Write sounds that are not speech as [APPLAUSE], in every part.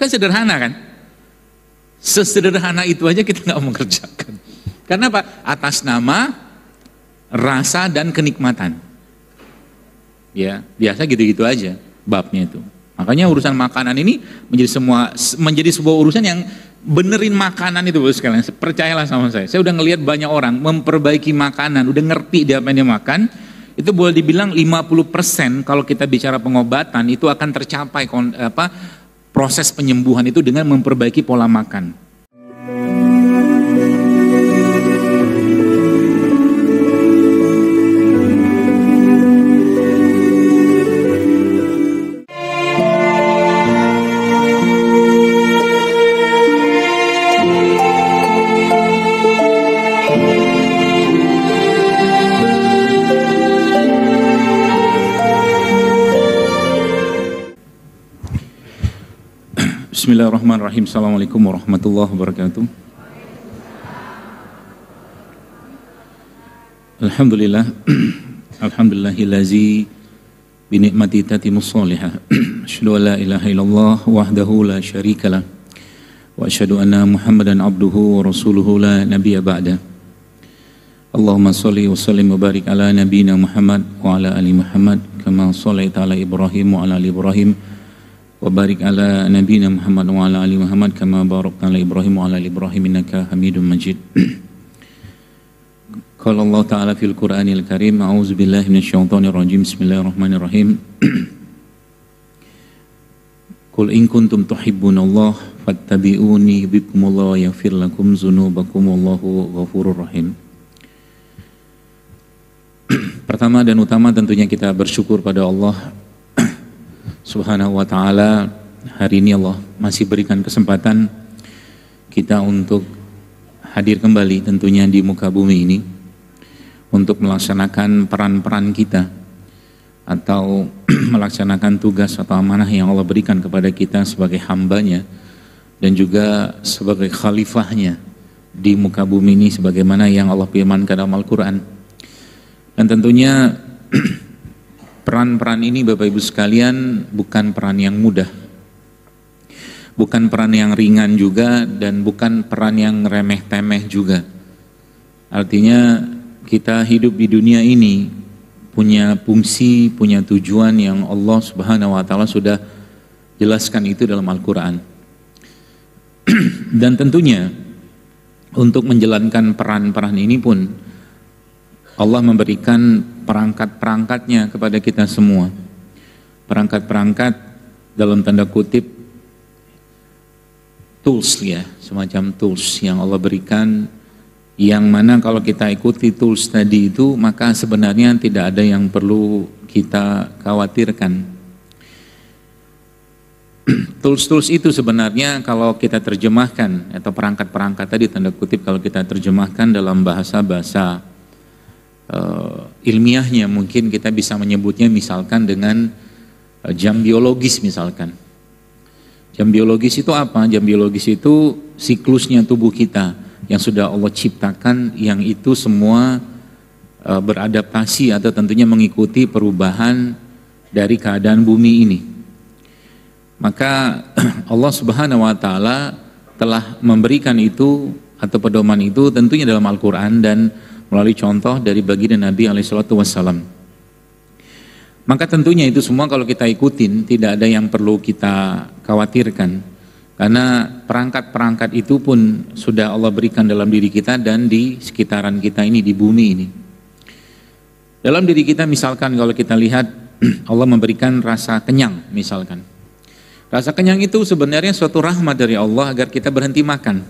Kan sederhana kan? Sesederhana itu aja kita nggak mengerjakan. Karena apa? Atas nama rasa dan kenikmatan. Ya, biasa gitu-gitu aja babnya itu. Makanya urusan makanan ini menjadi semua menjadi sebuah urusan yang benerin makanan itu bos sekalian. Percayalah sama saya. Saya udah ngelihat banyak orang memperbaiki makanan, udah ngerti dia apa yang dia makan. Itu boleh dibilang 50% kalau kita bicara pengobatan itu akan tercapai apa proses penyembuhan itu dengan memperbaiki pola makan. Bismillahirrahmanirrahim. Assalamualaikum warahmatullahi wabarakatuh. Alhamdulillah. [CLEARS THROAT] Alhamdulillahillazi binikmati tatimus salihah. [CLEARS THROAT] Asyhadu an la ilaha illallah wahdahu la syarika lah. Wa asyhadu anna Muhammadan abduhu wa rasuluhu la nabiyya ba'da. Allahumma salli wa sallim wa barik ala nabiyyina Muhammad wa ala ali Muhammad kama shallaita ala Ibrahim wa ala ali Ibrahim وبارك على نبينا محمد وعلى ال محمد كما باركت على ابراهيم وعلى ال ابراهيم انك حميد مجيد قال الله تعالى في القران الكريم اعوذ بالله من الشيطان الرجيم بسم الله الرحمن الرحيم قل ان كنتم تحبون الله فاتبعوني بكم الله ويغفر لكم ذنوبكم والله غفور رحيم Pertama dan utama tentunya kita bersyukur pada Allah Subhanahu wa taala hari ini Allah masih berikan kesempatan kita untuk hadir kembali tentunya di muka bumi ini untuk melaksanakan peran-peran kita atau [CLEARS THROAT] melaksanakan tugas atau amanah yang Allah berikan kepada kita sebagai hambanya dan juga sebagai khalifahnya di muka bumi ini sebagaimana yang Allah firmankan dalam Al-Quran. Dan tentunya [CLEARS THROAT] Peran-peran ini Bapak Ibu sekalian bukan peran yang mudah. Bukan peran yang ringan juga dan bukan peran yang remeh-temeh juga. Artinya kita hidup di dunia ini punya fungsi, punya tujuan yang Allah Subhanahu wa taala sudah jelaskan itu dalam Al-Qur'an. [CLEARS THROAT] dan tentunya untuk menjalankan peran-peran ini pun Allah memberikan perangkat-perangkatnya kepada kita semua. Perangkat-perangkat dalam tanda kutip tools ya, semacam tools yang Allah berikan yang mana kalau kita ikuti tools tadi itu maka sebenarnya tidak ada yang perlu kita khawatirkan. [CLEARS THROAT] Tools-tools itu sebenarnya kalau kita terjemahkan atau perangkat-perangkat tadi tanda kutip kalau kita terjemahkan dalam bahasa-bahasa uh, ilmiahnya mungkin kita bisa menyebutnya misalkan dengan uh, jam biologis misalkan. Jam biologis itu apa? Jam biologis itu siklusnya tubuh kita yang sudah Allah ciptakan yang itu semua uh, beradaptasi atau tentunya mengikuti perubahan dari keadaan bumi ini. Maka [CLEARS THROAT] Allah Subhanahu wa taala telah memberikan itu atau pedoman itu tentunya dalam Al-Qur'an dan melalui contoh dari baginda Nabi alaihissalatu wassalam. Maka tentunya itu semua kalau kita ikutin tidak ada yang perlu kita khawatirkan karena perangkat-perangkat itu pun sudah Allah berikan dalam diri kita dan di sekitaran kita ini di bumi ini. Dalam diri kita misalkan kalau kita lihat [CLEARS THROAT] Allah memberikan rasa kenyang misalkan. Rasa kenyang itu sebenarnya suatu rahmat dari Allah agar kita berhenti makan.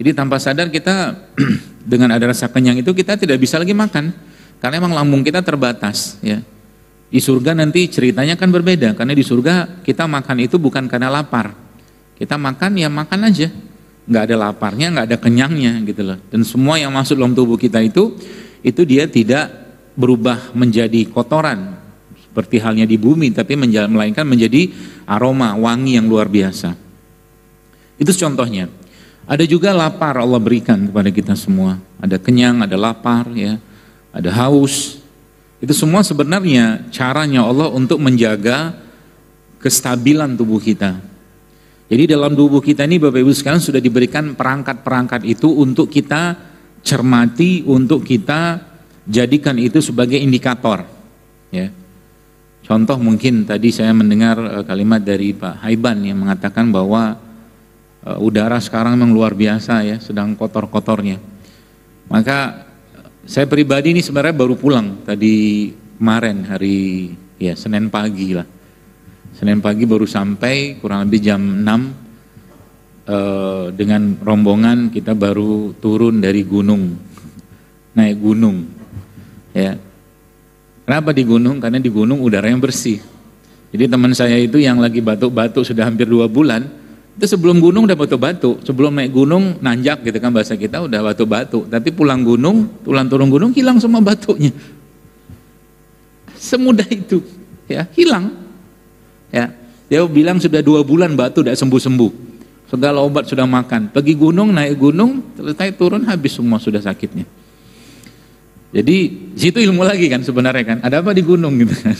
Jadi tanpa sadar kita [CLEARS THROAT] dengan ada rasa kenyang itu kita tidak bisa lagi makan karena emang lambung kita terbatas ya. Di surga nanti ceritanya kan berbeda karena di surga kita makan itu bukan karena lapar. Kita makan ya makan aja. nggak ada laparnya, nggak ada kenyangnya gitu loh. Dan semua yang masuk dalam tubuh kita itu itu dia tidak berubah menjadi kotoran seperti halnya di bumi tapi melainkan menjadi aroma wangi yang luar biasa. Itu contohnya. Ada juga lapar Allah berikan kepada kita semua. Ada kenyang, ada lapar, ya, ada haus. Itu semua sebenarnya caranya Allah untuk menjaga kestabilan tubuh kita. Jadi dalam tubuh kita ini Bapak Ibu sekalian sudah diberikan perangkat-perangkat itu untuk kita cermati, untuk kita jadikan itu sebagai indikator. Ya. Contoh mungkin tadi saya mendengar eh, kalimat dari Pak Haiban yang mengatakan bahwa uh, udara sekarang memang luar biasa ya, sedang kotor-kotornya. Maka saya pribadi ini sebenarnya baru pulang tadi kemarin hari ya Senin pagi lah. Senin pagi baru sampai kurang lebih jam 6 eh, dengan rombongan kita baru turun dari gunung naik gunung ya. Kenapa di gunung? Karena di gunung udara yang bersih. Jadi teman saya itu yang lagi batuk-batuk sudah hampir dua bulan itu sebelum gunung udah batuk-batuk sebelum naik gunung nanjak gitu kan bahasa kita udah batuk-batuk tapi pulang gunung pulang turun gunung hilang semua batuknya semudah itu ya hilang Ya, dia bilang sudah dua bulan batu tidak sembuh-sembuh. Segala obat sudah makan. Pergi gunung, naik gunung, selesai turun habis semua sudah sakitnya. Jadi situ ilmu lagi kan sebenarnya kan. Ada apa di gunung gitu kan.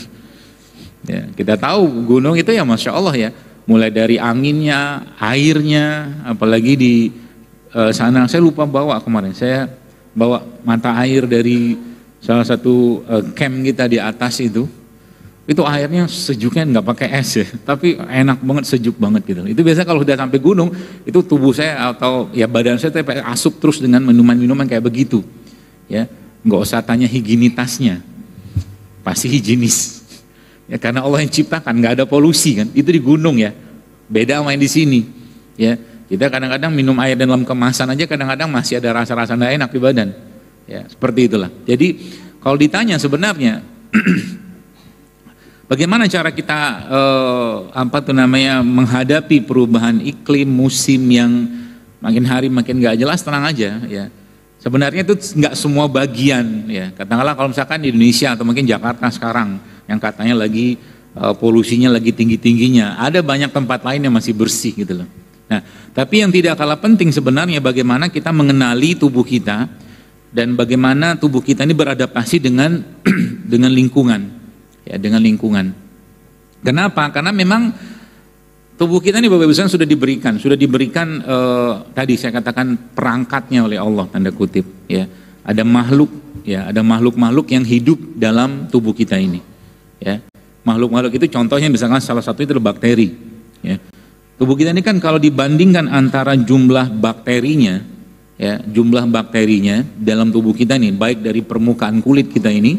Ya, kita tahu gunung itu ya masya Allah ya. Mulai dari anginnya, airnya, apalagi di uh, sana. Saya lupa bawa kemarin. Saya bawa mata air dari salah satu uh, camp kita di atas itu itu airnya sejuknya nggak pakai es ya, tapi enak banget sejuk banget gitu. Itu biasa kalau udah sampai gunung, itu tubuh saya atau ya badan saya tuh asup terus dengan minuman-minuman kayak begitu. Ya, nggak usah tanya higienitasnya, pasti higienis. Ya karena Allah yang ciptakan, nggak ada polusi kan. Itu di gunung ya, beda yang di sini. Ya, kita kadang-kadang minum air dalam kemasan aja kadang-kadang masih ada rasa-rasa nggak enak di badan. Ya, seperti itulah. Jadi kalau ditanya sebenarnya [CLEARS THROAT] Bagaimana cara kita eh, apa tuh namanya menghadapi perubahan iklim musim yang makin hari makin nggak jelas tenang aja ya. Sebenarnya itu nggak semua bagian ya. Katakanlah kalau misalkan di Indonesia atau mungkin Jakarta sekarang yang katanya lagi eh, polusinya lagi tinggi-tingginya, ada banyak tempat lain yang masih bersih gitu loh. Nah, tapi yang tidak kalah penting sebenarnya bagaimana kita mengenali tubuh kita dan bagaimana tubuh kita ini beradaptasi dengan [CLEARS THROAT] dengan lingkungan ya dengan lingkungan. Kenapa? Karena memang tubuh kita ini Bapak Ibu sudah diberikan, sudah diberikan eh, tadi saya katakan perangkatnya oleh Allah tanda kutip ya. Ada makhluk ya, ada makhluk-makhluk yang hidup dalam tubuh kita ini. Ya. Makhluk-makhluk itu contohnya misalkan salah satu itu bakteri ya. Tubuh kita ini kan kalau dibandingkan antara jumlah bakterinya ya, jumlah bakterinya dalam tubuh kita ini baik dari permukaan kulit kita ini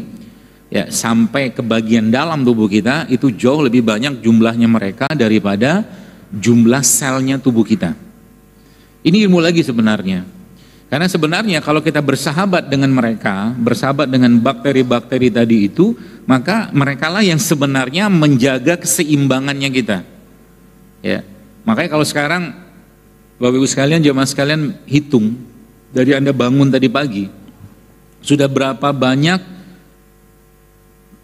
ya sampai ke bagian dalam tubuh kita itu jauh lebih banyak jumlahnya mereka daripada jumlah selnya tubuh kita. Ini ilmu lagi sebenarnya. Karena sebenarnya kalau kita bersahabat dengan mereka, bersahabat dengan bakteri-bakteri tadi itu, maka mereka lah yang sebenarnya menjaga keseimbangannya kita. Ya. Makanya kalau sekarang Bapak Ibu sekalian, jemaah sekalian hitung dari Anda bangun tadi pagi, sudah berapa banyak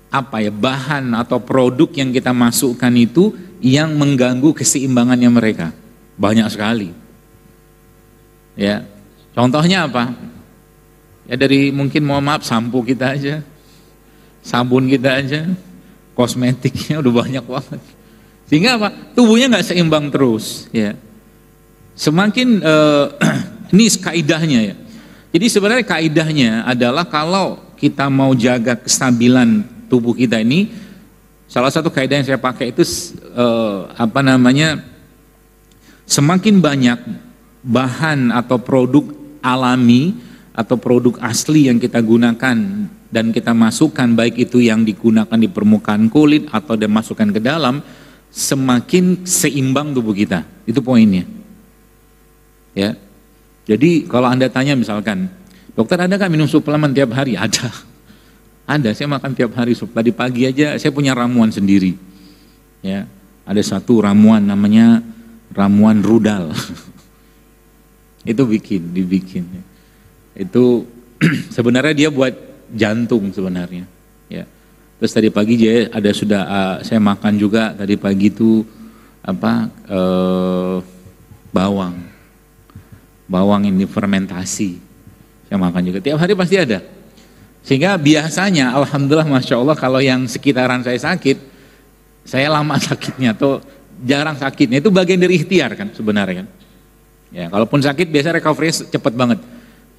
apa ya bahan atau produk yang kita masukkan itu yang mengganggu keseimbangannya mereka? Banyak sekali. Ya. Contohnya apa? Ya dari mungkin mohon maaf sampo kita aja sabun kita aja. Kosmetiknya udah banyak banget. Sehingga apa? Tubuhnya nggak seimbang terus ya. Semakin uh, [CLEARS THROAT] ini kaidahnya ya. Jadi sebenarnya kaidahnya adalah kalau kita mau jaga kestabilan tubuh kita ini salah satu kaidah yang saya pakai itu uh, apa namanya semakin banyak bahan atau produk alami atau produk asli yang kita gunakan dan kita masukkan baik itu yang digunakan di permukaan kulit atau dimasukkan ke dalam semakin seimbang tubuh kita itu poinnya ya jadi kalau anda tanya misalkan dokter ada kan minum suplemen tiap hari [LAUGHS] ada ada, saya makan tiap hari sup. Tadi pagi aja saya punya ramuan sendiri. Ya, ada satu ramuan namanya ramuan rudal. [LAUGHS] itu bikin, dibikin. Itu [CLEARS THROAT] sebenarnya dia buat jantung sebenarnya. Ya. Terus tadi pagi dia ada sudah uh, saya makan juga tadi pagi itu apa uh, bawang. Bawang ini fermentasi. Saya makan juga. Tiap hari pasti ada. Sehingga biasanya Alhamdulillah Masya Allah kalau yang sekitaran saya sakit, saya lama [LAUGHS] sakitnya tuh jarang sakitnya itu bagian dari ikhtiar kan sebenarnya kan. Ya, kalaupun sakit biasa recovery cepat banget.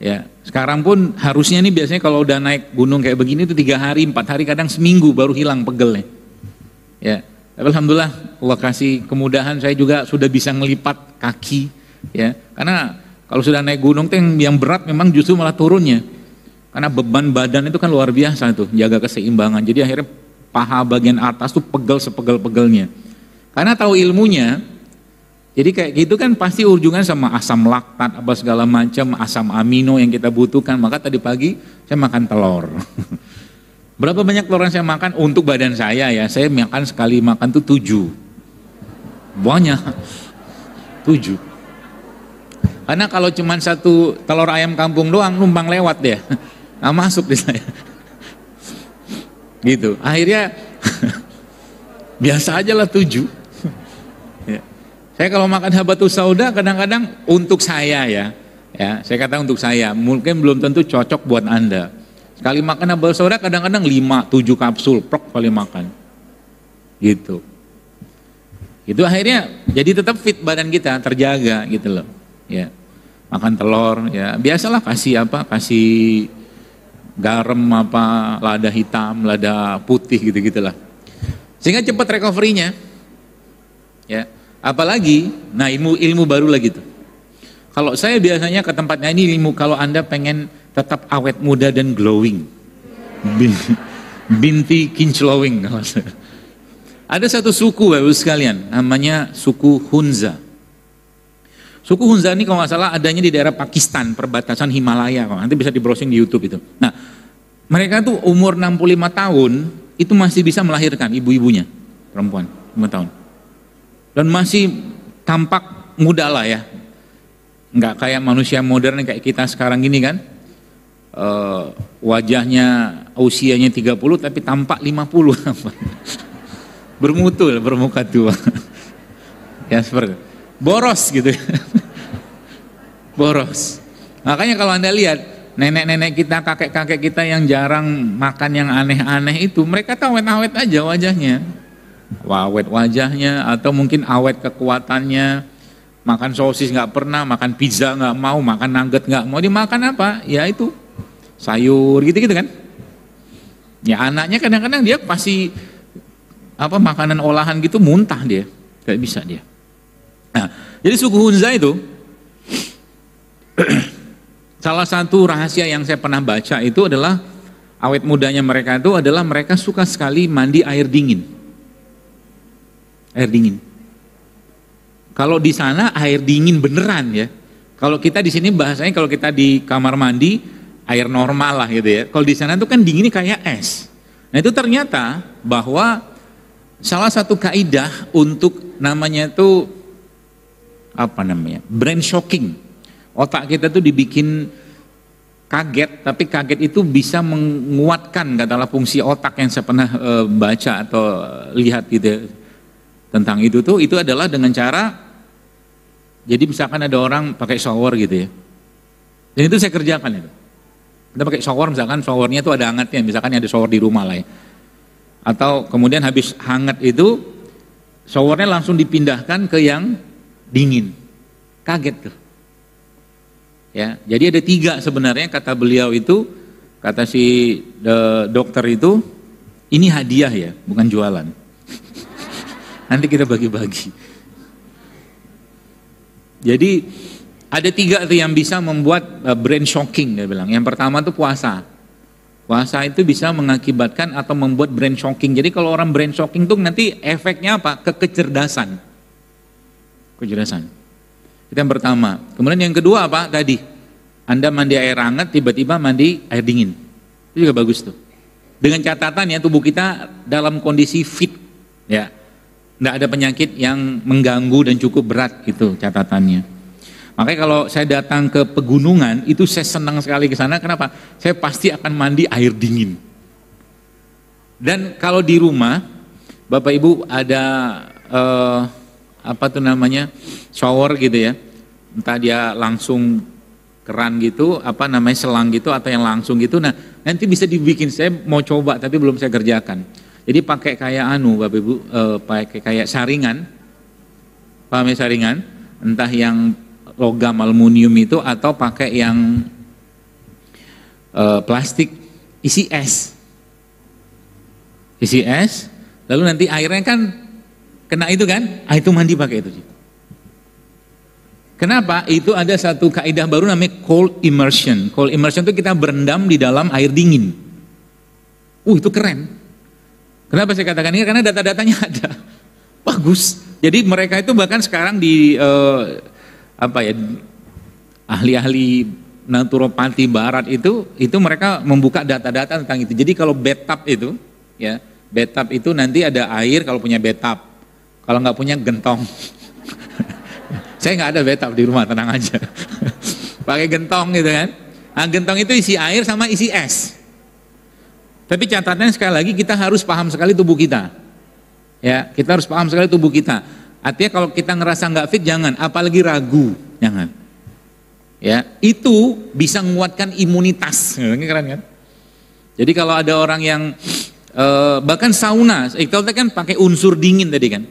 Ya, sekarang pun harusnya nih biasanya kalau udah naik gunung kayak begini itu tiga hari, empat hari, kadang seminggu baru hilang pegelnya. Ya, tapi alhamdulillah Allah kasih kemudahan saya juga sudah bisa ngelipat kaki. Ya, karena kalau sudah naik gunung tuh yang, yang berat memang justru malah turunnya. Karena beban badan itu kan luar biasa tuh, jaga keseimbangan. Jadi akhirnya paha bagian atas tuh pegel sepegel-pegelnya. Karena tahu ilmunya, jadi kayak gitu kan pasti ujungnya sama asam laktat apa segala macam, asam amino yang kita butuhkan. Maka tadi pagi saya makan telur. [LAUGHS] Berapa banyak telur yang saya makan untuk badan saya ya? Saya makan sekali makan tuh tujuh. Banyak. [LAUGHS] Tujuh. Karena kalau cuma satu telur ayam kampung doang numpang lewat dia. [LAUGHS] Nggak masuk di saya. Gitu. Akhirnya biasa aja lah tujuh. Saya kalau makan habatus sauda kadang-kadang untuk saya ya. Ya, saya kata untuk saya, mungkin belum tentu cocok buat Anda. Sekali makan habatus sauda kadang-kadang 5 7 kapsul prok kali makan. Gitu. Itu akhirnya jadi tetap fit badan kita, terjaga gitu loh. Ya. Makan telur ya, biasalah kasih apa? Kasih garam apa, lada hitam, lada putih gitu-gitulah. Sehingga cepat recovery-nya. Ya. Apalagi, nah ilmu ilmu baru lagi tuh. Kalau saya biasanya ke tempatnya ini ilmu kalau anda pengen tetap awet muda dan glowing, binti kinclowing. Ada satu suku bapak sekalian, namanya suku Hunza. Suku Hunza ini kalau nggak salah adanya di daerah Pakistan, perbatasan Himalaya. Nanti bisa di browsing di YouTube itu. Nah, mereka tuh umur 65 tahun itu masih bisa melahirkan ibu-ibunya, perempuan 5 tahun dan masih tampak muda lah ya. Nggak kayak manusia modern kayak kita sekarang gini kan. E, wajahnya usianya 30 tapi tampak 50 [LAUGHS] bermutu bermuka tua. [LAUGHS] Ya seperti boros gitu. [LAUGHS] Boros. Makanya kalau anda lihat nenek-nenek kita kakek-kakek kita yang jarang makan yang aneh-aneh itu mereka tahu awet-awet aja wajahnya awet wajahnya atau mungkin awet kekuatannya. Makan sosis nggak pernah makan pizza nggak mau makan nugget nggak mau. Dimakan apa? Ya itu sayur gitu gitu kan. Ya anaknya kadang-kadang dia pasti apa makanan olahan gitu muntah dia. Nggak bisa dia. Nah jadi suku Hunza itu [CLEARS THROAT] salah satu rahasia yang saya pernah baca itu adalah awet mudanya mereka itu adalah mereka suka sekali mandi air dingin air dingin. Kalau di sana air dingin beneran ya. Kalau kita di sini bahasanya kalau kita di kamar mandi air normal lah gitu ya. Kalau di sana tuh kan dinginnya kayak es. Nah itu ternyata bahwa salah satu kaidah untuk namanya itu apa namanya brain shocking. Otak kita tuh dibikin kaget, tapi kaget itu bisa menguatkan katalah fungsi otak yang saya pernah e, baca atau lihat gitu ya tentang itu tuh itu adalah dengan cara jadi misalkan ada orang pakai shower gitu ya. Dan itu saya kerjakan itu. Kita pakai shower misalkan showernya itu ada hangatnya, misalkan ada shower di rumah lah ya. Atau kemudian habis hangat itu showernya langsung dipindahkan ke yang dingin. Kaget tuh. Ya, jadi ada tiga sebenarnya kata beliau itu, kata si dokter itu, ini hadiah ya, bukan jualan. Nanti kita bagi-bagi. Jadi ada tiga tuh yang bisa membuat uh, brain shocking dia bilang. Yang pertama tuh puasa. Puasa itu bisa mengakibatkan atau membuat brain shocking. Jadi kalau orang brain shocking tuh nanti efeknya apa? Ke kecerdasan. Kecerdasan. Itu yang pertama. Kemudian yang kedua apa? Tadi. Anda mandi air hangat, tiba-tiba mandi air dingin. Itu juga bagus tuh. Dengan catatan ya tubuh kita dalam kondisi fit. Ya, tidak ada penyakit yang mengganggu dan cukup berat gitu catatannya. Makanya kalau saya datang ke pegunungan itu saya senang sekali ke sana. Kenapa? Saya pasti akan mandi air dingin. Dan kalau di rumah, Bapak Ibu ada uh, apa tuh namanya shower gitu ya, entah dia langsung keran gitu, apa namanya selang gitu atau yang langsung gitu. Nah nanti bisa dibikin. Saya mau coba tapi belum saya kerjakan. Jadi pakai kayak anu Bapak Ibu, eh, pakai kayak saringan, paham ya saringan? Entah yang logam aluminium itu atau pakai yang uh, plastik isi es. Isi es, lalu nanti airnya kan kena itu kan, ah itu mandi pakai itu. Kenapa? Itu ada satu kaidah baru namanya cold immersion. Cold immersion itu kita berendam di dalam air dingin. Uh, itu keren. Kenapa saya katakan ini? Karena data-datanya [LAUGHS] ada. Bagus. Jadi mereka itu bahkan sekarang di uh, apa ya ahli-ahli naturopati barat itu itu mereka membuka data-data tentang itu. Jadi kalau betap itu ya, betap itu nanti ada air kalau punya betap. Kalau nggak punya gentong. [LAUGHS] Saya nggak ada betap di rumah, tenang aja. [LAUGHS] Pakai gentong gitu kan. Nah, gentong itu isi air sama isi es. Tapi catatannya sekali lagi kita harus paham sekali tubuh kita. Ya, kita harus paham sekali tubuh kita. Artinya kalau kita ngerasa nggak fit jangan, apalagi ragu, jangan. Ya, itu bisa menguatkan imunitas. [LAUGHS] Ini keren kan? Jadi kalau ada orang yang eh, bahkan sauna, itu kan pakai unsur dingin tadi kan.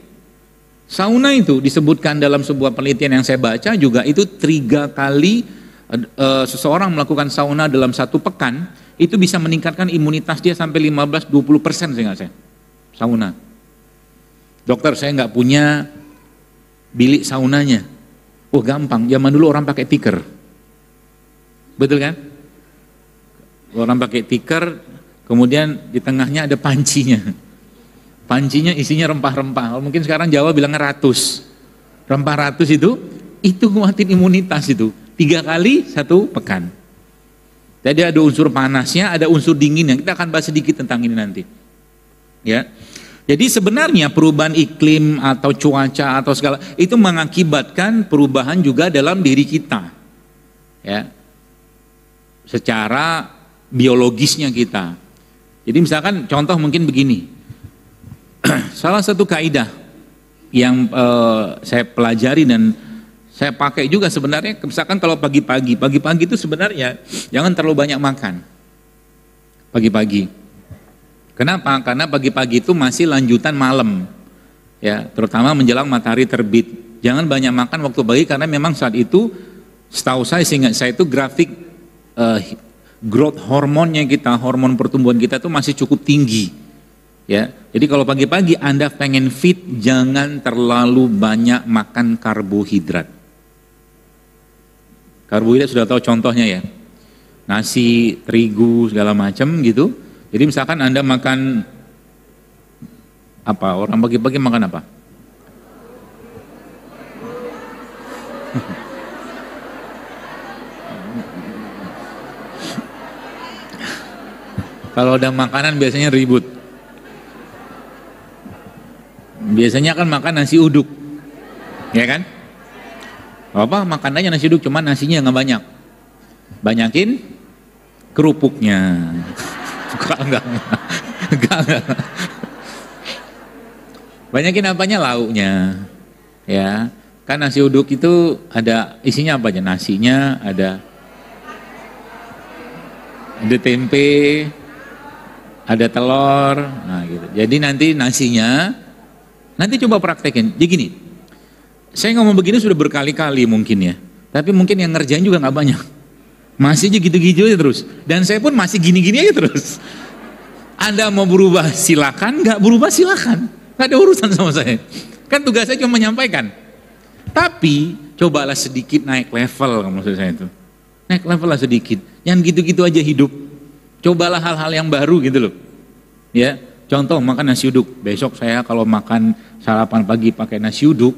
Sauna itu disebutkan dalam sebuah penelitian yang saya baca juga itu tiga kali uh, seseorang melakukan sauna dalam satu pekan itu bisa meningkatkan imunitas dia sampai 15-20 persen sehingga saya sauna. Dokter saya nggak punya bilik saunanya. Oh gampang, zaman dulu orang pakai tikar. Betul kan? Orang pakai tikar, kemudian di tengahnya ada pancinya. Pancinya isinya rempah-rempah. Mungkin sekarang Jawa bilang ratus. Rempah ratus itu, itu nguatin imunitas itu. Tiga kali satu pekan. Jadi ada unsur panasnya, ada unsur dinginnya. Kita akan bahas sedikit tentang ini nanti. Ya. Jadi sebenarnya perubahan iklim atau cuaca atau segala itu mengakibatkan perubahan juga dalam diri kita. Ya. Secara biologisnya kita. Jadi misalkan contoh mungkin begini. [CLEARS THROAT] salah satu kaidah yang uh, saya pelajari dan saya pakai juga sebenarnya misalkan kalau pagi-pagi, pagi-pagi itu sebenarnya jangan terlalu banyak makan. Pagi-pagi. Kenapa? Karena pagi-pagi itu masih lanjutan malam. Ya, terutama menjelang matahari terbit. Jangan banyak makan waktu pagi karena memang saat itu setahu saya sehingga saya itu grafik uh, growth hormonnya kita, hormon pertumbuhan kita itu masih cukup tinggi. Ya, jadi kalau pagi-pagi Anda pengen fit, jangan terlalu banyak makan karbohidrat. Karbohidrat sudah tahu contohnya ya. Nasi, terigu, segala macam gitu. Jadi misalkan Anda makan apa? Orang pagi-pagi makan apa? [LAUGHS] Kalau ada makanan biasanya ribut. Biasanya kan makan nasi uduk. Ya kan? Apa makan aja nasi uduk cuman nasinya nggak banyak. Banyakin kerupuknya. [LAUGHS] enggak, enggak, [LAUGHS] enggak, enggak. Banyakin apanya lauknya. Ya. Kan nasi uduk itu ada isinya apa aja? Nasinya ada ada tempe, ada telur, nah gitu. Jadi nanti nasinya Nanti coba praktekin. Jadi gini, saya ngomong begini sudah berkali-kali mungkin ya. Tapi mungkin yang ngerjain juga nggak banyak. Masih aja gitu-gitu aja terus. Dan saya pun masih gini-gini aja terus. Anda mau berubah silakan, nggak berubah silakan. Nggak ada urusan sama saya. Kan tugas saya cuma menyampaikan. Tapi cobalah sedikit naik level maksud saya itu. Naik level lah sedikit. Yang gitu-gitu aja hidup. Cobalah hal-hal yang baru gitu loh. Ya, contoh makan nasi uduk. Besok saya kalau makan sarapan pagi pakai nasi uduk,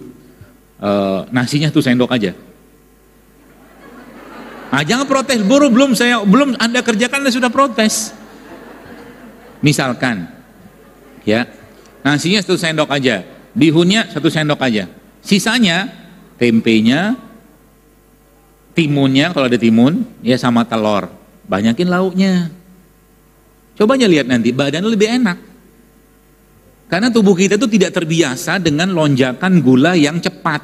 e, nasinya tuh sendok aja. Ah, jangan protes, buru belum saya belum Anda kerjakan Anda sudah protes. Misalkan, ya, nasinya satu sendok aja, bihunnya satu sendok aja, sisanya tempenya, timunnya kalau ada timun, ya sama telur, banyakin lauknya. Coba aja lihat nanti, badan lebih enak. Karena tubuh kita itu tidak terbiasa dengan lonjakan gula yang cepat.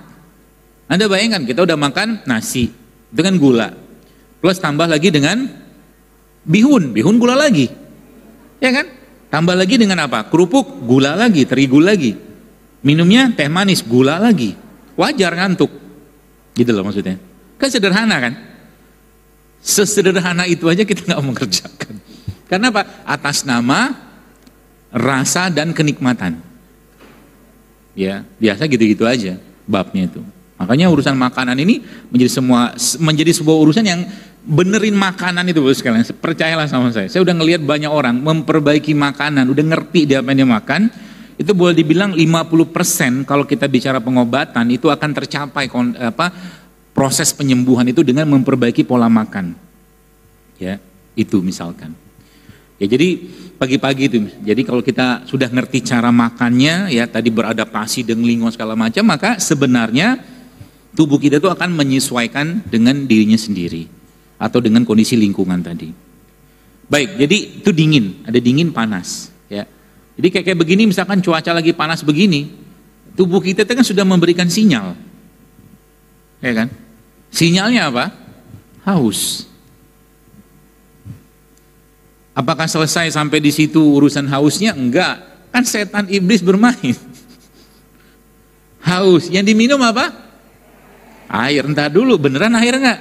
Anda bayangkan kita udah makan nasi dengan gula. Plus tambah lagi dengan bihun, bihun gula lagi. Ya kan? Tambah lagi dengan apa? Kerupuk, gula lagi, terigu lagi. Minumnya teh manis, gula lagi. wajar ngantuk. Gitu loh maksudnya. Kan sederhana kan? Sesederhana itu aja kita nggak mau kerjakan. Karena apa? Atas nama rasa dan kenikmatan. Ya, biasa gitu-gitu aja babnya itu. Makanya urusan makanan ini menjadi semua menjadi sebuah urusan yang benerin makanan itu bos sekalian. Percayalah sama saya. Saya udah ngelihat banyak orang memperbaiki makanan, udah ngerti dia apa yang dia makan. Itu boleh dibilang 50% kalau kita bicara pengobatan itu akan tercapai apa proses penyembuhan itu dengan memperbaiki pola makan. Ya, itu misalkan. Ya jadi pagi-pagi itu. Jadi kalau kita sudah ngerti cara makannya ya tadi beradaptasi dengan lingkungan segala macam maka sebenarnya tubuh kita itu akan menyesuaikan dengan dirinya sendiri atau dengan kondisi lingkungan tadi. Baik, jadi itu dingin, ada dingin panas ya. Jadi kayak kayak begini misalkan cuaca lagi panas begini, tubuh kita itu kan sudah memberikan sinyal. Ya kan? Sinyalnya apa? Haus. Apakah selesai sampai di situ urusan hausnya? Enggak. Kan setan iblis bermain. Haus. Yang diminum apa? Air. Entah dulu, beneran air enggak?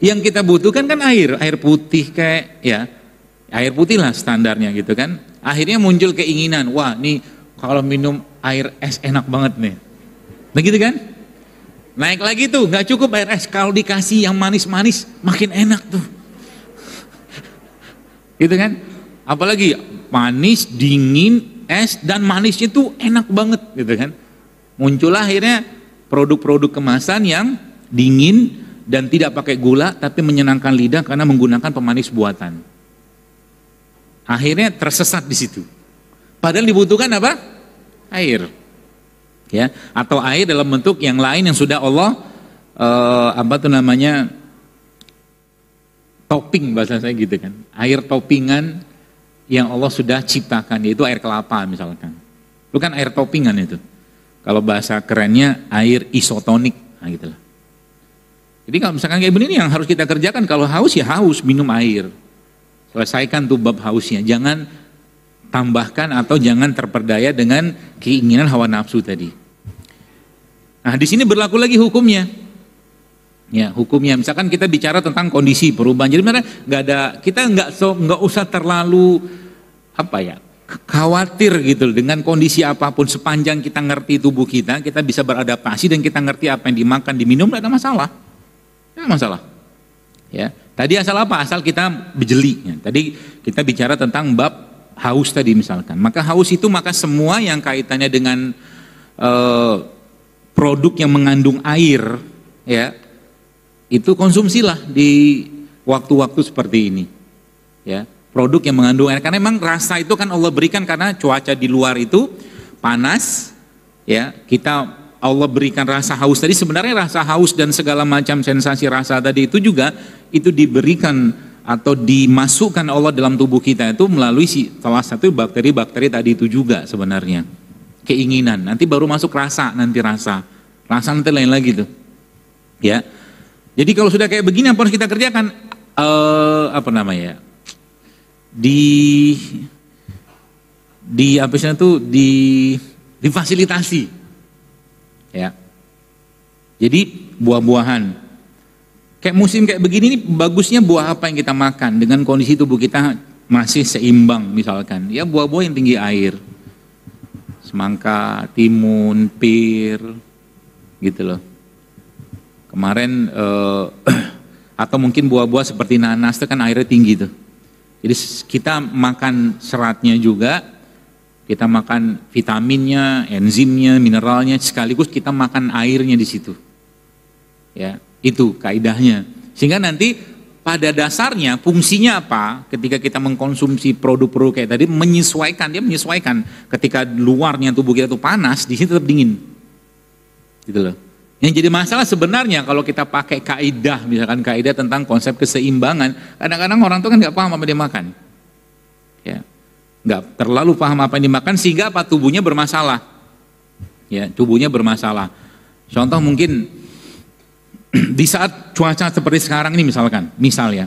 Yang kita butuhkan kan air. Air putih kayak, ya. Air putih lah standarnya gitu kan. Akhirnya muncul keinginan. Wah, nih kalau minum air es enak banget nih. Begitu kan? Naik lagi tuh, nggak cukup air es. Kalau dikasih yang manis-manis, makin enak tuh. Gitu kan? Apalagi manis, dingin, es, dan manisnya tuh enak banget gitu kan. Muncul akhirnya produk-produk kemasan yang dingin dan tidak pakai gula tapi menyenangkan lidah karena menggunakan pemanis buatan. Akhirnya tersesat di situ. Padahal dibutuhkan apa? Air ya atau air dalam bentuk yang lain yang sudah Allah uh, apa tuh namanya topping bahasa saya gitu kan. Air toppingan yang Allah sudah ciptakan yaitu air kelapa misalkan. Bukan air toppingan itu. Kalau bahasa kerennya air isotonik. Nah gitu lah. Jadi kalau misalkan kayak begini yang harus kita kerjakan kalau haus ya haus minum air. Selesaikan tuh bab hausnya. Jangan tambahkan atau jangan terperdaya dengan keinginan hawa nafsu tadi. Nah, di sini berlaku lagi hukumnya. Ya, hukumnya. Misalkan kita bicara tentang kondisi perubahan. Jadi sebenarnya nggak ada kita nggak so nggak usah terlalu apa ya khawatir gitu dengan kondisi apa pun sepanjang kita ngerti tubuh kita, kita bisa beradaptasi dan kita ngerti apa yang dimakan, diminum, tidak ada masalah. Tidak masalah. Ya, tadi asal apa? Asal kita bejeli. Ya. Tadi kita bicara tentang bab haus tadi misalkan. Maka haus itu maka semua yang kaitannya dengan uh, produk yang mengandung air ya itu konsumsilah di waktu-waktu seperti ini ya produk yang mengandung air karena memang rasa itu kan Allah berikan karena cuaca di luar itu panas ya kita Allah berikan rasa haus tadi sebenarnya rasa haus dan segala macam sensasi rasa tadi itu juga itu diberikan atau dimasukkan Allah dalam tubuh kita itu melalui salah satu bakteri-bakteri tadi itu juga sebenarnya keinginan. Nanti baru masuk rasa, nanti rasa. Rasa nanti lain lagi tuh. Ya. Jadi kalau sudah kayak begini apa harus kita kerjakan? Uh, apa namanya? Di di apa sih itu di difasilitasi. Ya. Jadi buah-buahan. Kayak musim kayak begini ini bagusnya buah apa yang kita makan dengan kondisi tubuh kita masih seimbang misalkan. Ya buah-buah yang tinggi air semangka, timun, pir, gitu loh. Kemarin eh, [CLEARS THROAT] atau mungkin buah-buah seperti nanas itu kan airnya tinggi tuh. Jadi kita makan seratnya juga, kita makan vitaminnya, enzimnya, mineralnya, sekaligus kita makan airnya di situ. Ya, itu kaidahnya. Sehingga nanti pada dasarnya fungsinya apa ketika kita mengkonsumsi produk-produk kayak tadi menyesuaikan dia menyesuaikan ketika luarnya tubuh kita itu panas di sini tetap dingin gitu loh yang jadi masalah sebenarnya kalau kita pakai kaidah misalkan kaidah tentang konsep keseimbangan kadang-kadang orang tuh kan nggak paham apa dia makan. Ya. Nggak terlalu paham apa yang dimakan sehingga apa? Tubuhnya bermasalah. Ya tubuhnya bermasalah. Contoh mungkin [CLEARS THROAT] di saat cuaca seperti sekarang ini misalkan, misal ya,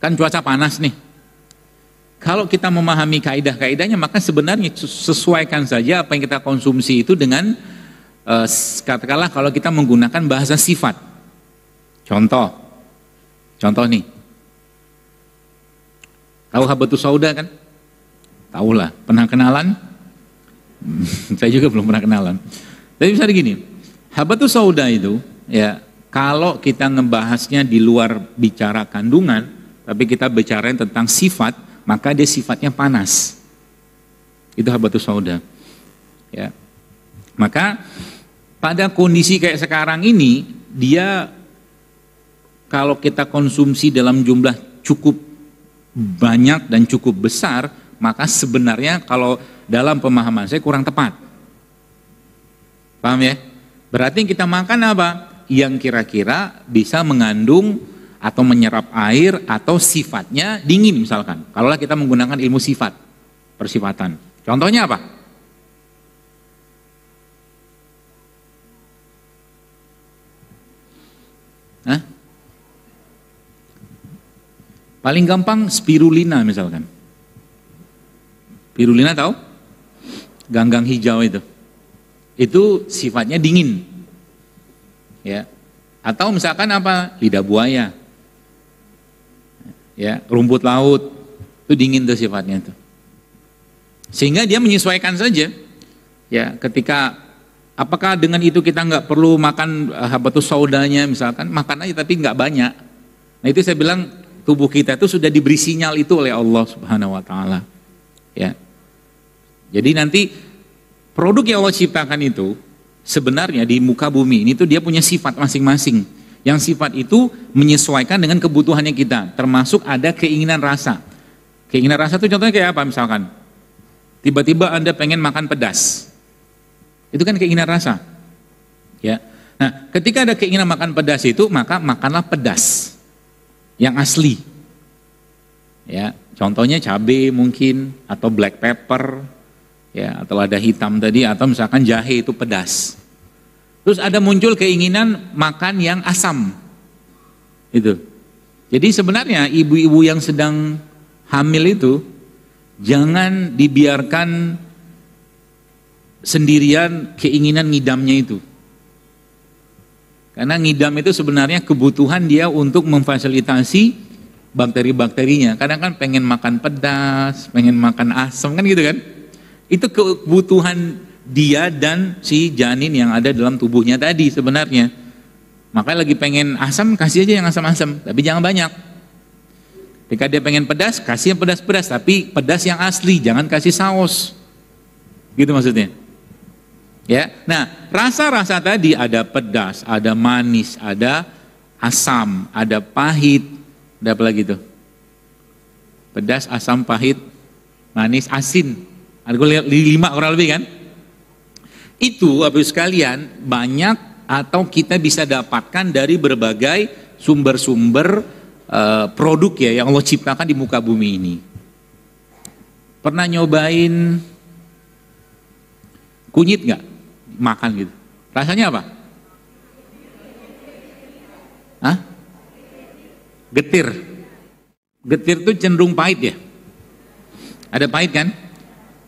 kan cuaca panas nih. Kalau kita memahami kaidah-kaidahnya maka sebenarnya sesuaikan saja apa yang kita konsumsi itu dengan uh, katakanlah kalau kita menggunakan bahasa sifat. Contoh, contoh nih. Tahu habatus sauda kan? Tahu lah, pernah kenalan? [LAUGHS] Saya juga belum pernah kenalan. Tapi bisa gini, habatus sauda itu ya kalau kita ngebahasnya di luar bicara kandungan, tapi kita bicara tentang sifat, maka dia sifatnya panas. Itu habatus sauda. Ya. Maka pada kondisi kayak sekarang ini dia kalau kita konsumsi dalam jumlah cukup banyak dan cukup besar, maka sebenarnya kalau dalam pemahaman saya kurang tepat. Paham ya? Berarti kita makan apa? Yang kira-kira bisa mengandung atau menyerap air atau sifatnya dingin misalkan. Kalaulah kita menggunakan ilmu sifat, persifatan. Contohnya apa? Hah? Paling gampang spirulina misalkan. Spirulina tahu? Ganggang hijau itu. Itu sifatnya dingin. Ya. Atau misalkan apa? Lidah buaya. Ya, rumput laut. Itu dingin tuh sifatnya tuh. Sehingga dia menyesuaikan saja. Ya, ketika Apakah dengan itu kita nggak perlu makan uh, habatus saudanya misalkan, makan aja tapi nggak banyak. Nah itu saya bilang tubuh kita itu sudah diberi sinyal itu oleh Allah Subhanahu Wa Taala. Ya. Jadi nanti produk yang Allah ciptakan itu sebenarnya di muka bumi ini tuh dia punya sifat masing-masing. Yang sifat itu menyesuaikan dengan kebutuhannya kita, termasuk ada keinginan rasa. Keinginan rasa itu contohnya kayak apa misalkan? Tiba-tiba Anda pengen makan pedas. Itu kan keinginan rasa. Ya. Nah, ketika ada keinginan makan pedas itu, maka makanlah pedas yang asli. Ya, contohnya cabai mungkin atau black pepper, ya, atau ada hitam tadi atau misalkan jahe itu pedas. Terus ada muncul keinginan makan yang asam. Itu. Jadi sebenarnya ibu-ibu yang sedang hamil itu jangan dibiarkan sendirian keinginan ngidamnya itu. Karena ngidam itu sebenarnya kebutuhan dia untuk memfasilitasi bakteri-bakterinya. Kadang kan pengen makan pedas, pengen makan asam kan gitu kan. Itu kebutuhan dia dan si janin yang ada dalam tubuhnya tadi sebenarnya. Makanya lagi pengen asam, kasih aja yang asam-asam, tapi jangan banyak. Ketika dia pengen pedas, kasih yang pedas-pedas, tapi pedas yang asli, jangan kasih saus. Gitu maksudnya. Ya, nah rasa-rasa tadi ada pedas, ada manis, ada asam, ada pahit, ada apa lagi tuh? Pedas, asam, pahit, manis, asin. Ada lima orang lebih kan? Itu, habis sekalian, banyak atau kita bisa dapatkan dari berbagai sumber-sumber uh, produk ya yang Allah ciptakan di muka bumi ini. Pernah nyobain kunyit nggak? Makan gitu. Rasanya apa? Hah? Getir. Getir tuh cenderung pahit ya. Ada pahit kan?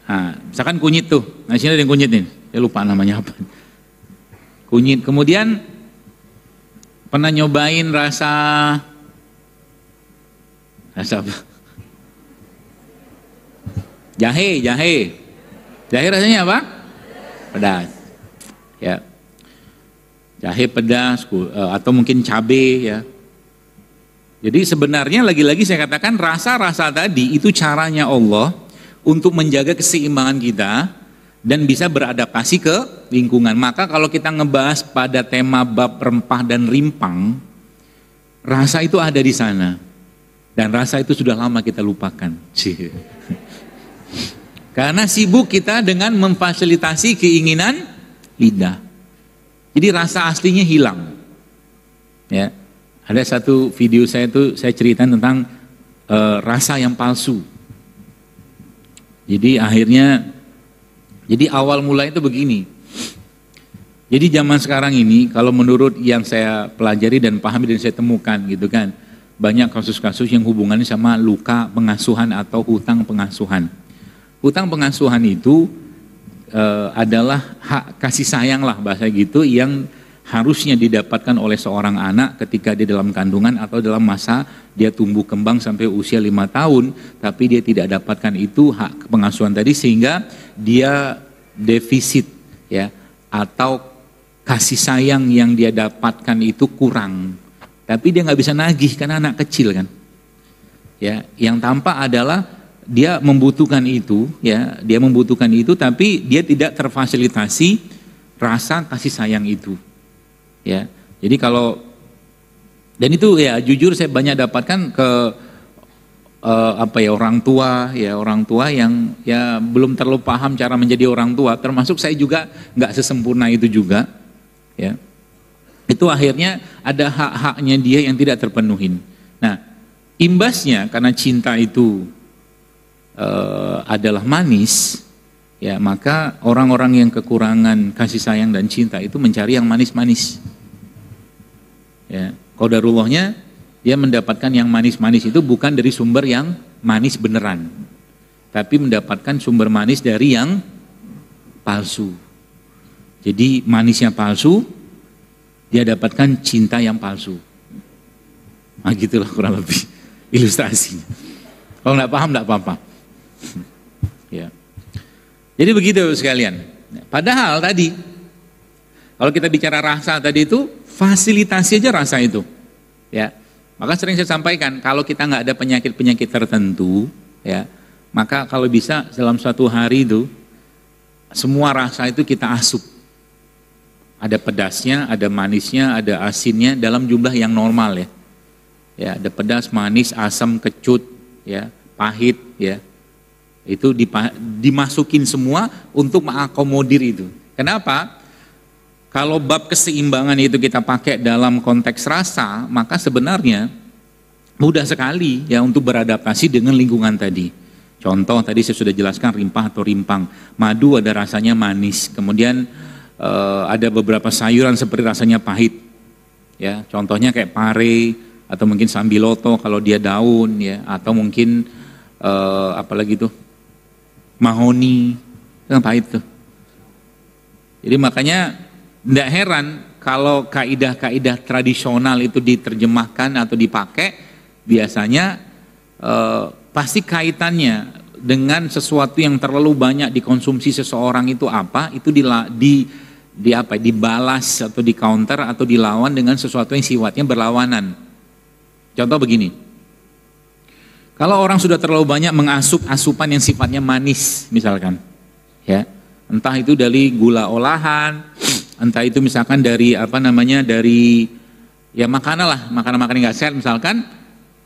Nah, misalkan kunyit tuh. Nah, sini ada yang kunyit nih. Saya lupa namanya apa. Kunyit. Kemudian pernah nyobain rasa rasa apa? Jahe, jahe. Jahe rasanya apa? Pedas ya jahe pedas eh, atau mungkin cabai ya jadi sebenarnya lagi-lagi saya katakan rasa-rasa tadi itu caranya Allah untuk menjaga keseimbangan kita dan bisa beradaptasi ke lingkungan. Maka kalau kita ngebahas pada tema bab rempah dan rimpang, rasa itu ada di sana. Dan rasa itu sudah lama kita lupakan. [LAUGHS] Karena sibuk kita dengan memfasilitasi keinginan lidah. Jadi rasa aslinya hilang. Ya. Ada satu video saya itu saya cerita tentang uh, rasa yang palsu. Jadi akhirnya jadi awal mulai itu begini. Jadi zaman sekarang ini kalau menurut yang saya pelajari dan pahami dan saya temukan gitu kan, banyak kasus-kasus yang hubungannya sama luka pengasuhan atau hutang pengasuhan. Hutang pengasuhan itu uh, adalah hak kasih sayang lah bahasa gitu yang harusnya didapatkan oleh seorang anak ketika dia dalam kandungan atau dalam masa dia tumbuh kembang sampai usia lima tahun, tapi dia tidak dapatkan itu hak pengasuhan tadi sehingga dia defisit ya atau kasih sayang yang dia dapatkan itu kurang. Tapi dia nggak bisa nagih karena anak kecil kan. Ya, yang tampak adalah dia membutuhkan itu, ya, dia membutuhkan itu, tapi dia tidak terfasilitasi rasa kasih sayang itu ya. Jadi kalau dan itu ya jujur saya banyak dapatkan ke uh, apa ya orang tua ya orang tua yang ya belum terlalu paham cara menjadi orang tua. Termasuk saya juga nggak sesempurna itu juga ya. Itu akhirnya ada hak-haknya dia yang tidak terpenuhin nah imbasnya karena cinta itu uh, adalah manis ya maka orang-orang yang kekurangan kasih sayang dan cinta itu mencari yang manis-manis Ya, kodarullahnya dia mendapatkan yang manis-manis itu bukan dari sumber yang manis beneran. Tapi mendapatkan sumber manis dari yang palsu. Jadi manisnya palsu, dia dapatkan cinta yang palsu. Nah gitulah kurang lebih [LAUGHS] ilustrasinya. Kalau nggak paham nggak apa-apa. Ya. Jadi begitu sekalian. Padahal tadi, kalau kita bicara rasa tadi itu fasilitasi aja rasa itu. Ya. Maka sering saya sampaikan, kalau kita nggak ada penyakit-penyakit tertentu, ya, maka kalau bisa dalam suatu hari itu semua rasa itu kita asup. Ada pedasnya, ada manisnya, ada asinnya dalam jumlah yang normal ya. Ya, ada pedas, manis, asam, kecut, ya, pahit, ya. Itu dimasukin semua untuk mengakomodir itu. Kenapa? Kalau bab keseimbangan itu kita pakai dalam konteks rasa, maka sebenarnya mudah sekali ya untuk beradaptasi dengan lingkungan tadi. Contoh tadi saya sudah jelaskan rimpah atau rimpang. Madu ada rasanya manis, kemudian eh, ada beberapa sayuran seperti rasanya pahit. Ya, contohnya kayak pare atau mungkin sambiloto kalau dia daun ya, atau mungkin eh, apalagi tuh mahoni, yang pahit tuh. Jadi makanya tidak heran kalau kaidah-kaidah tradisional itu diterjemahkan atau dipakai, biasanya eh, pasti kaitannya dengan sesuatu yang terlalu banyak dikonsumsi seseorang itu apa, itu di, di, di apa, dibalas atau di counter atau dilawan dengan sesuatu yang sifatnya berlawanan. Contoh begini, kalau orang sudah terlalu banyak mengasup asupan yang sifatnya manis, misalkan, ya, entah itu dari gula olahan, entah itu misalkan dari apa namanya dari ya makanan lah makanan-makanan nggak sehat misalkan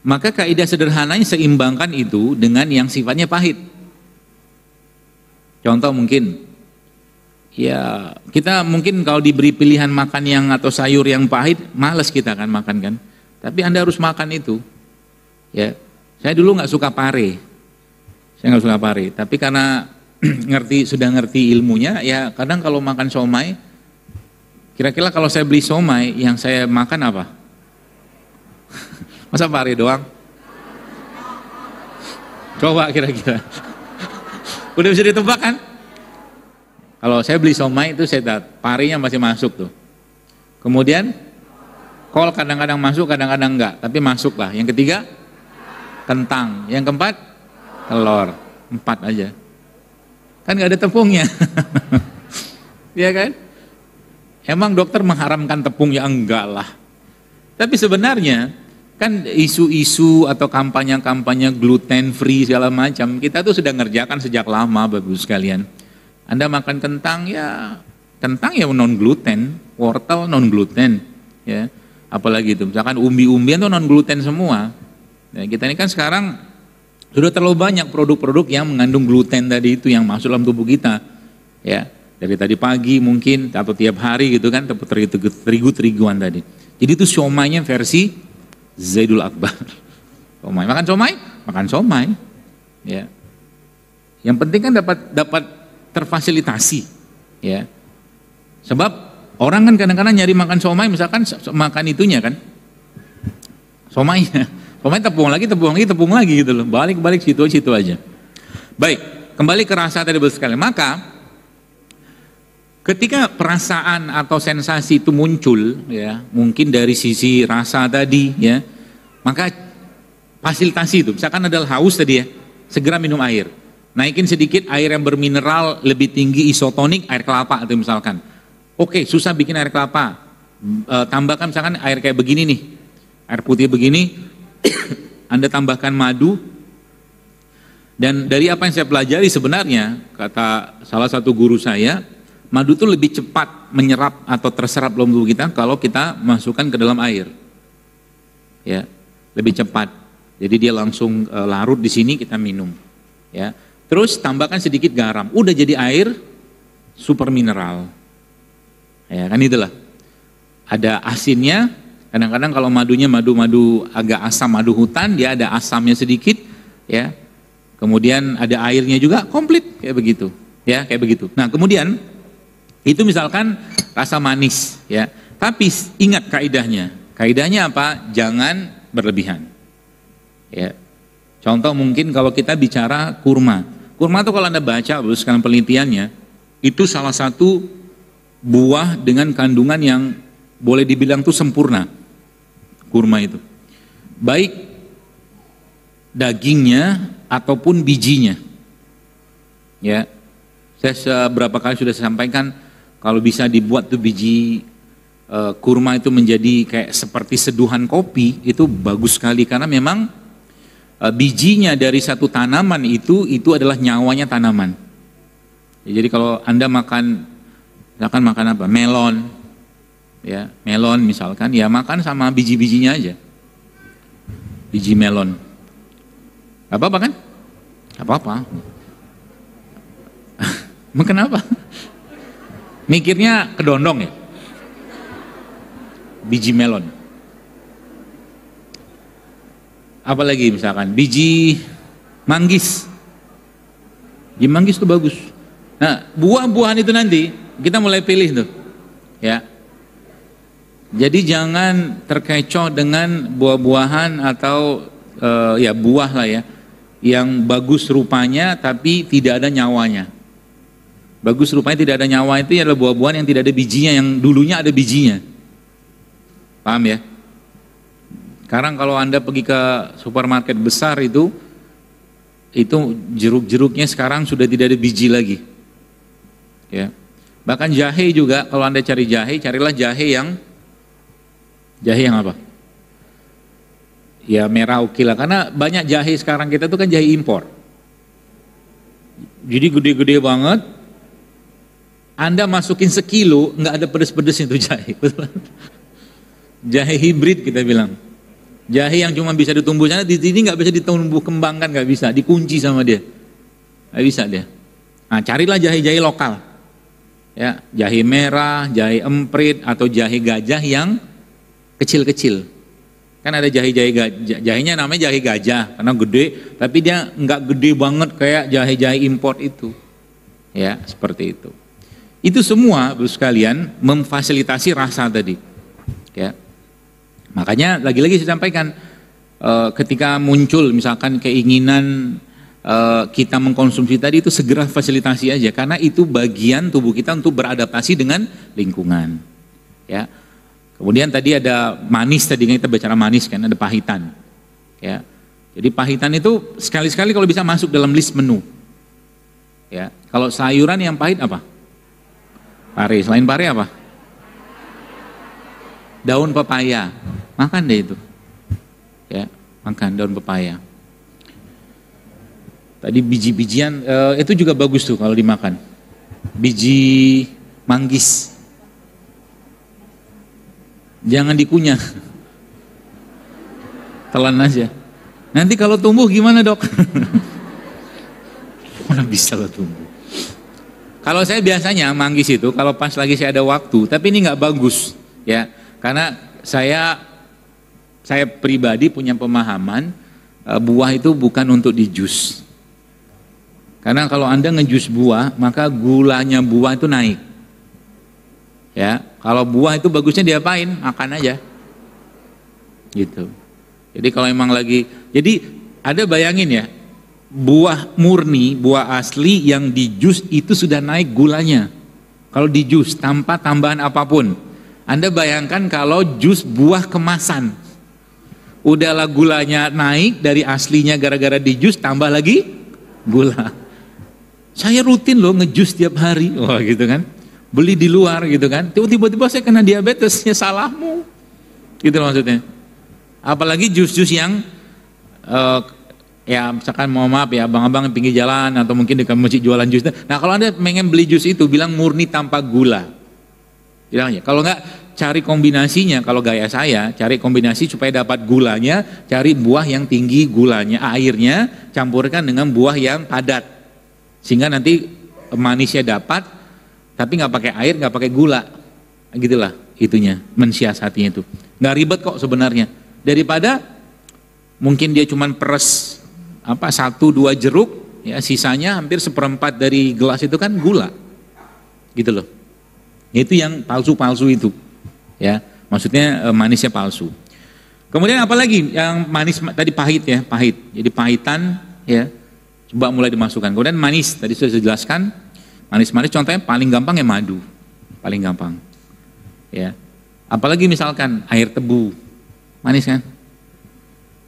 maka kaidah sederhananya seimbangkan itu dengan yang sifatnya pahit. Contoh mungkin ya kita mungkin kalau diberi pilihan makan yang atau sayur yang pahit males kita kan makan kan. Tapi anda harus makan itu ya saya dulu nggak suka pare saya nggak suka pare tapi karena [CLEARS THROAT] ngerti sudah ngerti ilmunya ya kadang kalau makan somai Kira-kira kalau saya beli somai, yang saya makan apa? [LAUGHS] Masa pare doang? Coba kira-kira. [LAUGHS] Udah bisa ditebak kan? Kalau saya beli somai itu saya lihat parinya masih masuk tuh. Kemudian kol kadang-kadang masuk, kadang-kadang enggak, tapi masuk lah. Yang ketiga kentang, yang keempat telur, empat aja. Kan nggak ada tepungnya, [LAUGHS] Iya kan? Emang dokter mengharamkan tepung ya enggak lah. Tapi sebenarnya kan isu-isu atau kampanye-kampanye gluten free segala macam kita tuh sudah ngerjakan sejak lama Bapak sekalian. Anda makan kentang ya kentang ya non gluten, wortel non gluten ya. Apalagi itu misalkan umbi-umbian tuh non gluten semua. Ya, kita ini kan sekarang sudah terlalu banyak produk-produk yang mengandung gluten tadi itu yang masuk dalam tubuh kita. Ya, dari tadi pagi mungkin atau tiap hari gitu kan terigu-teriguan tadi. Jadi itu siomanya versi Zaidul Akbar. [LAUGHS] Somai. Makan somai? Makan somai. Ya. Yang penting kan dapat dapat terfasilitasi. Ya. Sebab orang kan kadang-kadang nyari makan somai misalkan makan itunya kan. Somainya. Somai tepung lagi, tepung lagi, tepung lagi gitu loh. Balik-balik situ-situ aja. Baik, kembali ke rasa tadi sekali. Maka Ketika perasaan atau sensasi itu muncul, ya, mungkin dari sisi rasa tadi, ya, maka fasilitasi itu, misalkan adalah haus tadi ya, segera minum air. Naikin sedikit air yang bermineral lebih tinggi isotonik air kelapa atau misalkan. Oke, susah bikin air kelapa. E, tambahkan misalkan air kayak begini nih, air putih begini, [COUGHS] Anda tambahkan madu, dan dari apa yang saya pelajari sebenarnya, kata salah satu guru saya, Madu itu lebih cepat menyerap atau terserap dalam tubuh kita kalau kita masukkan ke dalam air. Ya, lebih cepat. Jadi dia langsung e, larut di sini kita minum. Ya. Terus tambahkan sedikit garam. Udah jadi air super mineral. Ya, kan itulah. Ada asinnya. Kadang-kadang kalau madunya madu-madu agak asam madu hutan, dia ada asamnya sedikit, ya. Kemudian ada airnya juga komplit kayak begitu. Ya, kayak begitu. Nah, kemudian itu misalkan rasa manis ya. Tapi ingat kaidahnya. Kaidahnya apa? Jangan berlebihan. Ya. Contoh mungkin kalau kita bicara kurma. Kurma itu kalau Anda baca sekarang penelitiannya, itu salah satu buah dengan kandungan yang boleh dibilang itu sempurna. Kurma itu. Baik dagingnya ataupun bijinya. Ya. Saya beberapa kali sudah saya sampaikan kalau bisa dibuat tuh biji uh, kurma itu menjadi kayak seperti seduhan kopi, itu bagus sekali karena memang uh, bijinya dari satu tanaman itu itu adalah nyawanya tanaman. Ya, jadi kalau Anda makan misalkan makan apa? Melon. Ya, melon misalkan ya makan sama biji-bijinya aja. Biji melon. Apa-apa kan? Apa-apa. [LAUGHS] Kenapa? Mikirnya kedondong ya. Biji melon. Apalagi misalkan biji manggis. Biji manggis itu bagus. Nah, buah-buahan itu nanti kita mulai pilih tuh. Ya. Jadi jangan terkecoh dengan buah-buahan atau uh, ya buah lah ya yang bagus rupanya tapi tidak ada nyawanya. Bagus rupanya tidak ada nyawa itu adalah buah-buahan yang tidak ada bijinya, yang dulunya ada bijinya. Paham ya? Sekarang kalau Anda pergi ke supermarket besar itu, itu jeruk-jeruknya sekarang sudah tidak ada biji lagi. Ya. Bahkan jahe juga, kalau Anda cari jahe, carilah jahe yang jahe yang apa? Ya merah oke lah, karena banyak jahe sekarang kita itu kan jahe impor. Jadi gede-gede banget, anda masukin sekilo, nggak ada pedes-pedesnya itu jahe. [LAUGHS] jahe hibrid kita bilang. Jahe yang cuma bisa ditumbuh sana, di sini nggak bisa ditumbuh kembangkan, nggak bisa, dikunci sama dia. Nggak bisa dia. Nah, carilah jahe-jahe lokal. Ya, jahe merah, jahe emprit, atau jahe gajah yang kecil-kecil. Kan ada jahe-jahe gajah, jahenya namanya jahe gajah karena gede, tapi dia nggak gede banget kayak jahe-jahe import itu. Ya, seperti itu. Itu semua, Bapak sekalian, memfasilitasi rasa tadi. Ya. Makanya lagi-lagi saya sampaikan uh, ketika muncul misalkan keinginan uh, kita mengkonsumsi tadi itu segera fasilitasi aja karena itu bagian tubuh kita untuk beradaptasi dengan lingkungan. Ya. Kemudian tadi ada manis tadi kita bicara manis kan ada pahitan. Ya. Jadi pahitan itu sekali-sekali kalau bisa masuk dalam list menu. Ya. Kalau sayuran yang pahit apa? Pare, selain pare apa? Daun pepaya. Makan deh itu. Ya, makan daun pepaya. Tadi biji-bijian eh, itu juga bagus tuh kalau dimakan. Biji manggis. Jangan dikunyah. Telan aja. Nanti kalau tumbuh gimana dok? [LAUGHS] Mana bisa lo tumbuh? Kalau saya biasanya manggis itu kalau pas lagi saya ada waktu, tapi ini nggak bagus ya, karena saya saya pribadi punya pemahaman eh, buah itu bukan untuk dijus. Karena kalau anda ngejus buah, maka gulanya buah itu naik. Ya, kalau buah itu bagusnya diapain? Makan aja. Gitu. Jadi kalau emang lagi, jadi ada bayangin ya, buah murni, buah asli yang di jus itu sudah naik gulanya. Kalau di jus tanpa tambahan apa pun. Anda bayangkan kalau jus buah kemasan. Udahlah gulanya naik dari aslinya gara-gara di jus tambah lagi gula. Saya rutin loh ngejus tiap hari. Wah gitu kan. Beli di luar gitu kan. Tiba-tiba saya kena diabetesnya salahmu. Gitu maksudnya. Apalagi jus-jus yang uh, ya misalkan mau maaf ya abang-abang pinggir jalan atau mungkin di masjid jualan jus. Nah kalau anda pengen beli jus itu bilang murni tanpa gula. Bilang ya. Kalau enggak cari kombinasinya. Kalau gaya saya cari kombinasi supaya dapat gulanya. Cari buah yang tinggi gulanya, airnya campurkan dengan buah yang padat. Sehingga nanti manisnya dapat, tapi nggak pakai air, nggak pakai gula. Gitulah itunya, mensiasatinya itu. Nggak ribet kok sebenarnya. Daripada mungkin dia cuma peres apa satu dua jeruk ya sisanya hampir seperempat dari gelas itu kan gula. Gitu loh. Itu yang palsu-palsu itu ya. Maksudnya e, manisnya palsu. Kemudian apalagi yang manis tadi pahit ya pahit. Jadi pahitan ya coba mulai dimasukkan. Kemudian manis tadi sudah dijelaskan manis-manis contohnya paling gampang ya madu paling gampang ya apalagi misalkan air tebu Manis kan?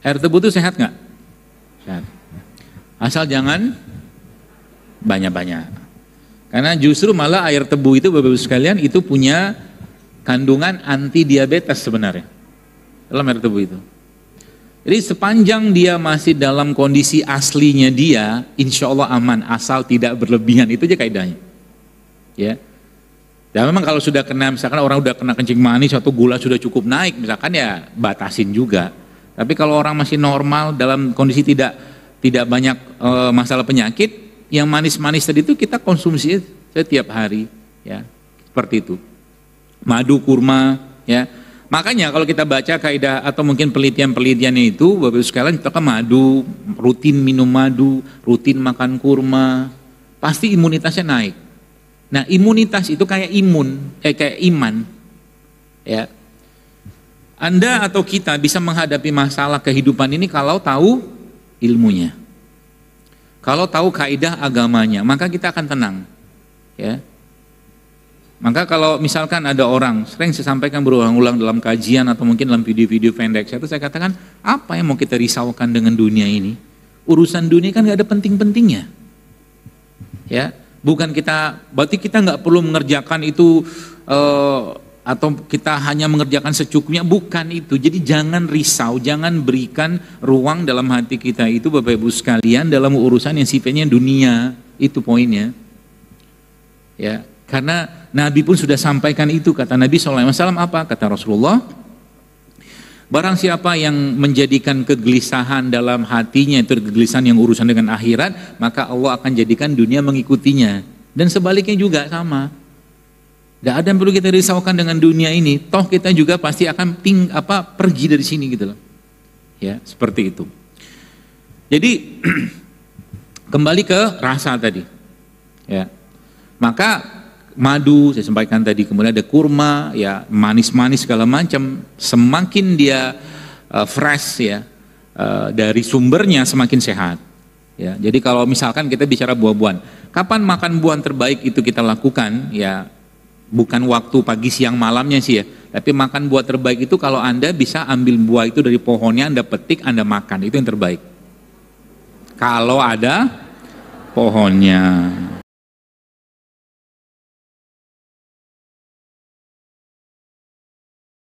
Air tebu itu sehat nggak? Sehat. Asal jangan banyak-banyak. Karena justru malah air tebu itu Bapak Ibu sekalian itu punya kandungan anti diabetes sebenarnya. Dalam air tebu itu. Jadi sepanjang dia masih dalam kondisi aslinya dia, insya Allah aman asal tidak berlebihan itu aja kaidahnya. Ya, dan memang kalau sudah kena, misalkan orang sudah kena kencing manis atau gula sudah cukup naik, misalkan ya batasin juga. Tapi kalau orang masih normal dalam kondisi tidak tidak banyak e, masalah penyakit, yang manis-manis tadi itu kita konsumsi setiap hari, ya seperti itu. Madu kurma, ya. Makanya kalau kita baca kaidah atau mungkin penelitian-penelitiannya itu, Bapak Ibu sekalian, kita kan madu, rutin minum madu, rutin makan kurma, pasti imunitasnya naik. Nah imunitas itu kayak imun, eh, kayak iman. Ya. Anda atau kita bisa menghadapi masalah kehidupan ini kalau tahu ilmunya. Kalau tahu kaidah agamanya, maka kita akan tenang. Ya. Maka kalau misalkan ada orang, sering saya sampaikan berulang-ulang dalam kajian atau mungkin dalam video-video pendek, saya, saya katakan, apa yang mau kita risaukan dengan dunia ini? Urusan dunia kan gak ada penting-pentingnya. Ya, Bukan kita, berarti kita nggak perlu mengerjakan itu uh, atau kita hanya mengerjakan secukupnya, bukan itu. Jadi jangan risau, jangan berikan ruang dalam hati kita itu Bapak Ibu sekalian dalam urusan yang sifatnya dunia, itu poinnya. Ya, karena Nabi pun sudah sampaikan itu kata Nabi SAW apa? Kata Rasulullah, Barang siapa yang menjadikan kegelisahan dalam hatinya itu kegelisahan yang urusan dengan akhirat, maka Allah akan jadikan dunia mengikutinya. Dan sebaliknya juga sama. Tidak ada yang perlu kita risaukan dengan dunia ini. Toh kita juga pasti akan ting apa pergi dari sini gitu loh. Ya, seperti itu. Jadi [CLEARS THROAT] kembali ke rasa tadi. Ya. Maka madu saya sampaikan tadi kemudian ada kurma ya manis-manis segala macam. Semakin dia uh, fresh ya uh, dari sumbernya semakin sehat ya. Jadi kalau misalkan kita bicara buah-buahan kapan makan buah terbaik itu kita lakukan? Ya bukan waktu pagi siang malamnya sih ya. Tapi makan buah terbaik itu kalau anda bisa ambil buah itu dari pohonnya anda petik anda makan itu yang terbaik. Kalau ada pohonnya